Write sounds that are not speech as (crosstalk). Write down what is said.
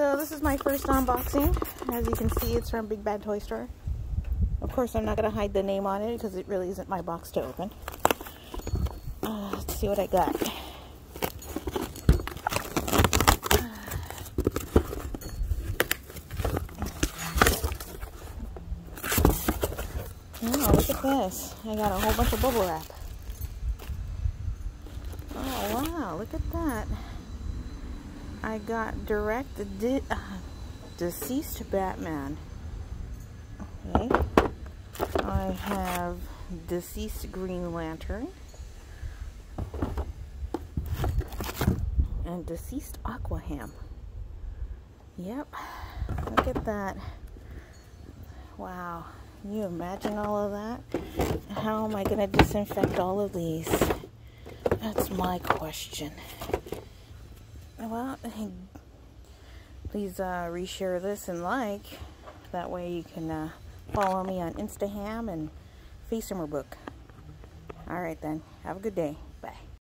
so this is my first unboxing. As you can see, it's from Big Bad Toy Store. Of course, I'm not going to hide the name on it because it really isn't my box to open. Uh, let's see what I got. Oh, look at this. I got a whole bunch of bubble wrap. Oh, wow, look at that. I got direct de uh, DCeased Batman. Okay. I have DCeased Green Lantern. And DCeased Aquaham. Yep. Look at that. Wow. Can you imagine all of that? How am I going to disinfect all of these? That's my question. Well, (laughs) please uh, reshare this and like. That way you can uh, follow me on Instaham and Book. Alright then. Have a good day.